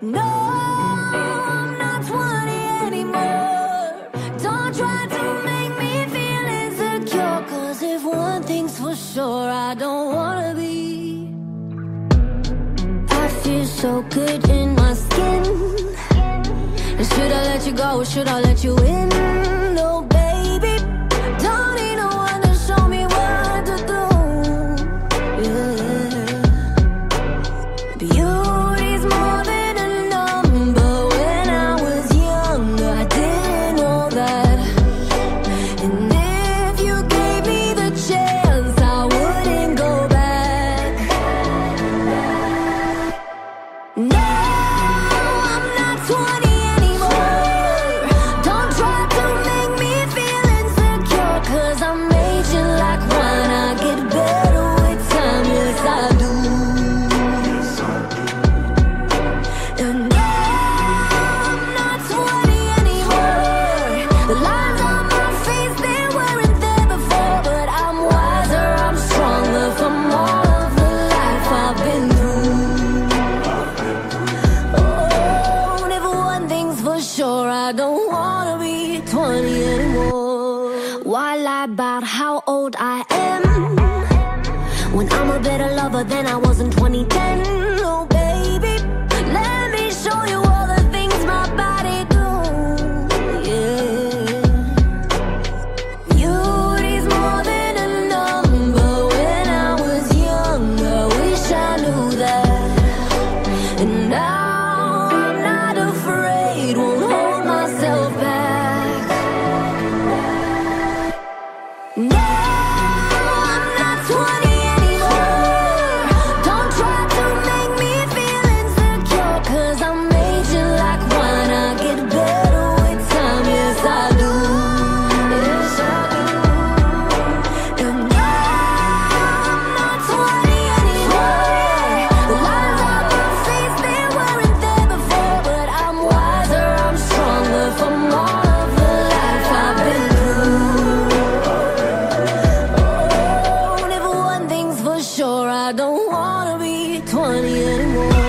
No, I'm not 20 anymore. Don't try to make me feel insecure. Cause if one thing's for sure, I don't wanna be. I feel so good in my skin. Should I let you go or should I let you in? No, I don't wanna be 20 anymore. Why lie about how old I am? When I'm a better lover than I was in 2010. I don't wanna be 20 anymore.